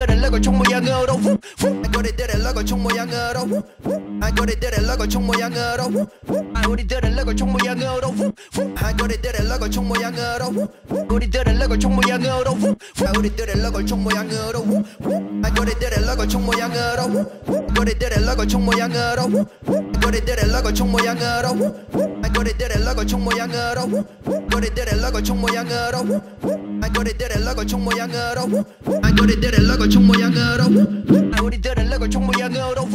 우리들의 로고 총 모양으로 후, 후. 아, 우리들의 로고 총 모양으로 후, 후. 아, 우리들의 로고 총 모양으로 후, 후. 아, 우리들의 로고 총 모양으로 후, 후. 아, 우리들의 로고 총 모양으로 후, 후. 우리들의 로고 총 모양으로 후, 후. 아, 우리들의 로고 총 모양으로 후, 후. 아, 우리들의 로고 총 모양으로 후, 후. 우리들의 로고 총 모양으로 후, 후. 아, 우리들의 로고 총 모양으로 후, 후. 아, 우리들의 로고 총 모양으로 후, 후. 우리들의 로고 총 모양으로 후, 후. 아, 우리들의 로고 총 모양으로 우리들의 러거 총 모양으로 우리들의 러거 총 모양으로.